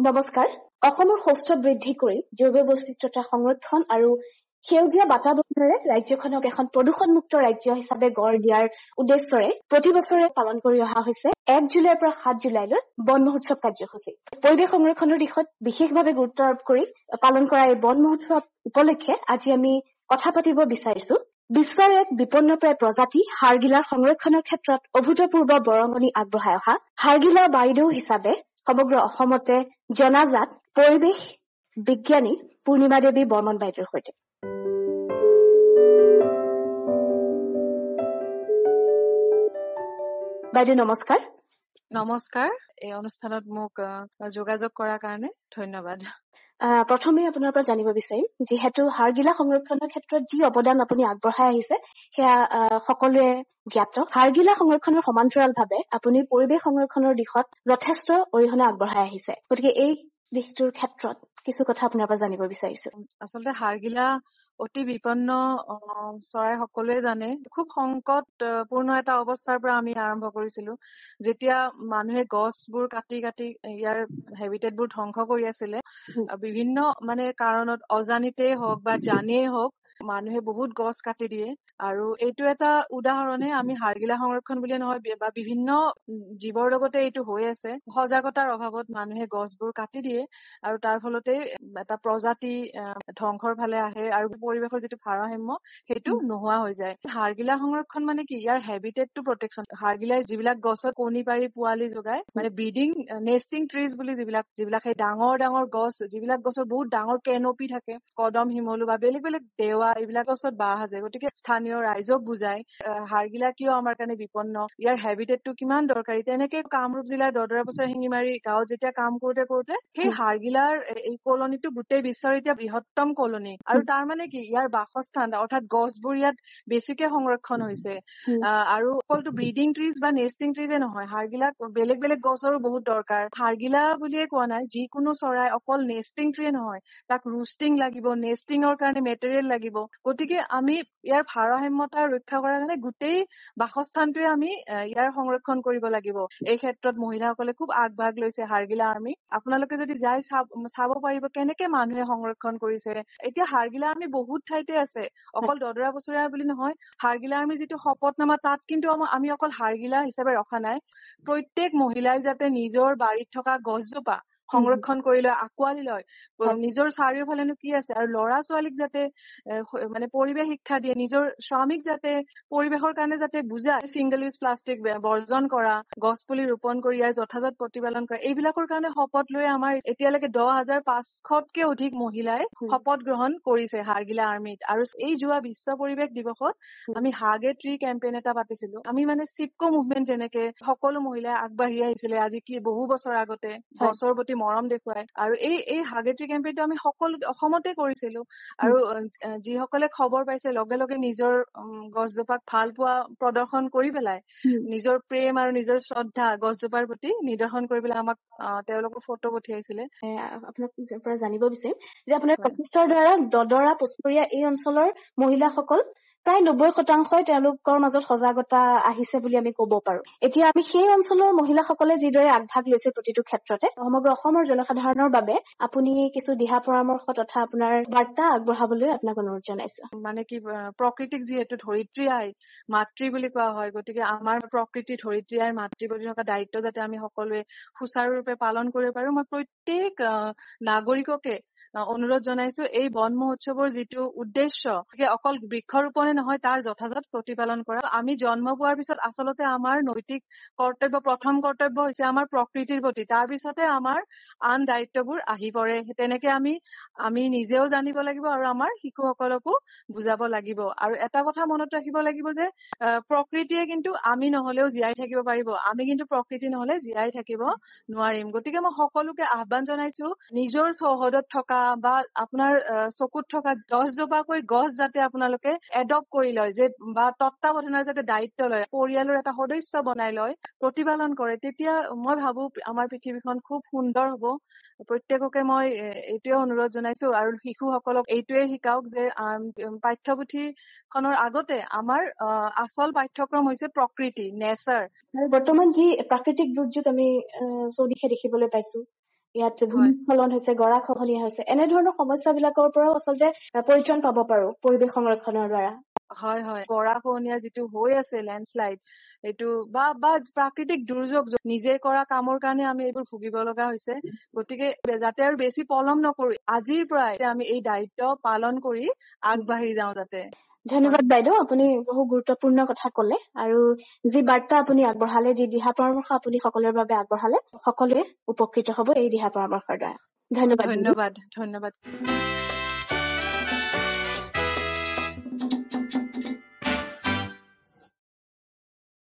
নমস্কাৰ। অসমৰ সুস্থ বৃদ্ধি কৰি জৈৱ বৈচিত্ৰতা সংৰক্ষণ আৰু সেউজীয়া বাতাবৰণেৰে ৰাজ্যখনক এখন প্ৰদূষণমুক্ত ৰাজ্য হিচাপে গঢ় দিয়াৰ উদ্দেশ্যৰে প্ৰতি বছৰে পালন কৰি অহা হৈছে এক জুলাইৰ পৰা সাত জুলাইলৈ বন মহোৎসৱ কাৰ্যসূচী। পৰিৱেশ সংৰক্ষণৰ দিশত বিশেষভাৱে গুৰুত্ব আৰোপ কৰি পালন কৰা এই বন মহোৎসৱ উপলক্ষে আজি আমি কথা পাতিব বিচাৰিছো। বিশ্বৰ এক বিপন্নপ্ৰায় প্ৰজাতি হাৰগিলাৰ সংৰক্ষণৰ ক্ষেত্ৰত অভূতপূৰ্ব বৰঙণি আগবঢ়াই অহা হাৰগিলাৰ বাইদেউ হিচাপে সমগ্ৰ অসমতে জনাজাত পৰিৱেশ বিজ্ঞানী পূৰ্ণিমা দেৱী বৰ্মন বাইদেউৰ সৈতে। বাইদেউ নমস্কাৰ। নমস্কাৰ। এই অনুষ্ঠানত মোক যোগাযোগ কৰাৰ কাৰণে ধন্যবাদ। প্ৰথমে আপোনাৰ পৰা জানিব বিচাৰিম যিহেতু হাৰগিলা সংৰক্ষণৰ ক্ষেত্ৰত যি অৱদান আপুনি আগবঢ়াই আহিছে সেয়া সকলোৱে জ্ঞাত। হাৰগিলা সংৰক্ষণৰ সমান্তৰালভাৱে আপুনি পৰিৱেশ সংৰক্ষণৰ দিশত যথেষ্ট অৰিহণা আগবঢ়াই আহিছে। গতিকে এই দিশটোৰ ক্ষেত্ৰত কিছু কথা আপোনাৰ পৰা জানিব বিচাৰিছো। আচলতে হাৰগিলা অতি বিপন্ন চৰাই সকলোৱে জানে। খুব সংকটপূৰ্ণ এটা অৱস্থাৰ পৰা আমি আৰম্ভ কৰিছিলো। যেতিয়া মানুহে গছবোৰ কাটি কাটি ইয়াৰ হেবিটেটবোৰ ধ্বংস কৰি আছিলে বিভিন্ন মানে কাৰণত অজানিতেই হওক বা জানিয়েই হওক মানুহে বহুত গছ কাটি দিয়ে। আৰু এইটো এটা উদাহৰণে আমি হাৰগিলা সংৰক্ষণ বুলিয়ে নহয় বা বিভিন্ন জীৱৰ লগতে এইটো হৈ আছে। সজাগতাৰ অভাৱত মানুহে গছবোৰ কাটি দিয়ে আৰু তাৰ ফলতে এটা প্ৰজাতি ধ্বংসৰ ফালে আহে আৰু পৰিৱেশৰ যিটো ভাৰসাম্য সেইটো নোহোৱা হৈ যায়। হাৰগিলা সংৰক্ষণ মানে কি? ইয়াৰ হেবিটেটটো প্ৰটেকশ্যন। হাৰগিলাই যিবিলাক গছত কণী পাৰি পোৱালি যোগায় মানে ব্ৰিডিং নেষ্টিং ট্ৰিজ বুলি যিবিলাক যিবিলাক সেই ডাঙৰ ডাঙৰ গছ যিবিলাক গছৰ বহুত ডাঙৰ কেনপি থাকে কদম শিমলু বা বেলেগ বেলেগ দেৱা এইবিলাক গছত বাহ সাজে গতিকে স্থানীয় ৰাইজক বুজাই হাৰগিলা কিয় আমাৰ কাৰণে বিপন্ন ইয়াৰ হেবিটেটটো কিমান দৰকাৰী তেনেকে কামৰূপ জিলাৰ দদৰা বছৰ শিঙিমাৰী গাঁৱত যেতিয়া কাম কৰোতে কৰোতে সেই হাৰগিলাৰ এই কলনীটো গোটেই বিশ্বৰ এতিয়া বৃহত্তম কলনী। আৰু তাৰ মানে কি ইয়াৰ বাসস্থান অৰ্থাৎ গছবোৰ ইয়াত বেছিকে সংৰক্ষণ হৈছে। আৰু অকলটো ব্ৰিডিং ট্ৰিজ বা নেষ্টিং ট্ৰিজে নহয় হাৰগিলাক বেলেগ বেলেগ গছৰো বহুত দৰকাৰ। হাৰগিলা বুলিয়ে কোৱা নাই যিকোনো চৰাই অকল নেষ্টিং ট্ৰিয়ে নহয় তাক ৰুষ্টিং লাগিব নেষ্টিঙৰ কাৰণে মেটেৰিয়েল লাগিব গতিকে আমি ইয়াৰ ভাৰসাম্যতা ৰক্ষা কৰাৰ কাৰণে গোটেই বাসস্থানটোৱে আমি ইয়াৰ সংৰক্ষণ কৰিব লাগিব। এই ক্ষেত্ৰত মহিলাসকলে খুব আগভাগ লৈছে হাৰগিলা আৰ্মি। আপোনালোকে যদি যাই চাব পাৰিব কেনেকে মানুহে সংৰক্ষণ কৰিছে। এতিয়া হাৰগিলা আৰ্মি বহুত ঠাইতে আছে। অকল দদৰা বছৰীয়া বুলি নহয় হাৰগিলা আৰ্মি যিটো শপতনামা তাত কিন্তু আমি অকল হাৰগিলা হিচাপে ৰখা নাই। প্ৰত্যেক মহিলাই যাতে নিজৰ বাৰীত থকা গছজোপা সংৰক্ষণ কৰি লয়। আঁকোৱালি লয় নিজৰ চাৰিওফালেনো কি আছে? আৰু ল'ৰা ছোৱালীক যাতে মানে পৰিৱেশ শিক্ষা দিয়ে নিজৰ স্বামীক যাতে পৰিৱেশৰ কাৰণে যাতে বুজায় চিংগল ইউজ প্লাষ্টিক বৰ্জন কৰা গছ পুলি ৰোপন কৰি ইয়াৰ যথাযথ প্ৰতিপালন কৰা এইবিলাকৰ কাৰণে শপত লৈ আমাৰ এতিয়ালৈকে দহ হাজাৰ পাঁচশতকে অধিক মহিলাই শপত গ্ৰহণ কৰিছে হাৰগিলা আৰ্মিত। আৰু এই যোৱা বিশ্ব পৰিৱেশ দিৱসত আমি হাগে ট্ৰি কেম্পেইন এটা পাতিছিলো। আমি মানে চিপকো মুভমেণ্ট যেনেকে সকলো মহিলাই আগবাঢ়ি আহিছিলে আজি কি বহু বছৰ আগতে গছৰ প্ৰতি মৰম দেখুৱাই। আৰু এই এই হাগেট্ৰি কেম্পেইনটো আমি সকলো অসমতে কৰিছিলো। আৰু যিসকলে খবৰ পাইছে লগে লগে নিজৰ গছজোপাক ভাল পোৱা প্ৰদৰ্শন কৰি পেলাই নিজৰ প্ৰেম আৰু নিজৰ শ্ৰদ্ধা গছজোপাৰ প্ৰতি নিদৰ্শন কৰি পেলাই আমাক তেওঁলোকৰ ফটো পঠিয়াইছিলে। আপোনাক পৰা জানিব বিচাৰিম যে আপোনাৰ প্ৰচেষ্টাৰ দ্বাৰা দদৰা পচৰীয়া এই অঞ্চলৰ মহিলাসকল প্ৰায় নব্বৈ শতাংশই তেওঁলোকৰ মাজত সজাগতা আহিছে বুলি আমি কব পাৰো। এতিয়া আমি সেই অঞ্চলৰ মহিলাসকলে যিদৰে আগভাগ লৈছে প্ৰতিটো ক্ষেত্ৰতে সমগ্ৰ অসমৰ জনসাধাৰণৰ বাবে আপুনি কিছু দিহা পৰামৰ্শ তথা আপোনাৰ বাৰ্তা আগবঢ়াবলৈ আপোনাক অনুৰোধ জনাইছো। মানে কি প্ৰকৃতিক যিহেতু ধৰিত্ৰী আই মাতৃ বুলি কোৱা হয় গতিকে আমাৰ প্ৰকৃতি ধৰিত্ৰী আইৰ মাতৃ বুলি থকা দায়িত্ব যাতে আমি সকলোৱে সুচাৰুৰূপে পালন কৰিব পাৰো। মই প্ৰত্যেক নাগৰিককে অনুৰোধ জনাইছো এই বন মহোৎসৱৰ যিটো উদ্দেশ্য অকল বৃক্ষৰোপণে নহয় তাৰ যথাযথ প্ৰতিপালন কৰা। আমি জন্ম পোৱাৰ পিছত আচলতে আমাৰ নৈতিক কৰ্তব্য প্ৰথম কৰ্তব্য হৈছে আমাৰ প্ৰকৃতিৰ প্ৰতি। তাৰ পিছতে আমাৰ আন দায়িত্ববোৰ আহি পৰে। তেনেকে আমি আমি নিজেও জানিব লাগিব আৰু আমাৰ শিশুসকলকো বুজাব লাগিব। আৰু এটা কথা মনত ৰাখিব লাগিব যে প্ৰকৃতিয়ে কিন্তু আমি নহলেও জীয়াই থাকিব পাৰিব। আমি কিন্তু প্ৰকৃতি নহলে জীয়াই থাকিব নোৱাৰিম। গতিকে মই সকলোকে আহ্বান জনাইছো নিজৰ চৌহদত থকা বা আপোনাৰ চকুত থকা দহজোপাকৈ গছ যাতে আপোনালোকে এডপ্ট কৰি লয় যে বা তত্বাৱধানৰ যাতে দায়িত্ব লয় পৰিয়ালৰ এটা সদস্য বনাই লয় প্ৰতিপালন কৰে তেতিয়া মই ভাবো আমাৰ পৃথিৱীখন খুব সুন্দৰ হব। প্ৰত্যেককে মই এইটোৱে অনুৰোধ জনাইছো আৰু শিশুসকলক এইটোৱে শিকাওক যে পাঠ্যপুথিখনৰ আগতে আমাৰ আচল পাঠ্যক্ৰম হৈছে প্ৰকৃতি নেচাৰ। বৰ্তমান যি প্ৰাকৃতিক দুৰ্যোগ আমি চৌদিশে দেখিবলৈ পাইছো ইয়াত ভূমিস্খলন হৈছে গৰাখহনীয়া হৈছে এনেধৰণৰ সমস্যাবিলাকৰ পৰাও আচলতে পৰিত্ৰাণ পাব পাৰো পৰিৱেশ সংৰক্ষণৰ দ্বাৰা। হয় হয়। গৰাখহনীয়া যিটো হৈ আছে লেণ্ডশ্লাইড এইটো বা বা প্ৰাকৃতিক দুৰ্যোগ নিজে কৰা কামৰ কাৰণে আমি এইবোৰ ভুগিব লগা হৈছে গতিকে যাতে আৰু বেছি পলম নকৰো আজিৰ পৰাই আমি এই দায়িত্ব পালন কৰি আগবাঢ়ি যাওঁ যাতে। ধন্যবাদ বাইদেউ আপুনি বহু গুৰুত্বপূৰ্ণ কথা কলে আৰু যি বাৰ্তা আপুনি আগবঢ়ালে যি দিহা পৰামৰ্শ আপুনি সকলোৰে বাবে আগবঢ়ালে সকলোৱে উপকৃত হব এই দিহা পৰামৰ্শৰ দ্বাৰা। ধন্যবাদ। ধন্যবাদ ধন্যবাদ।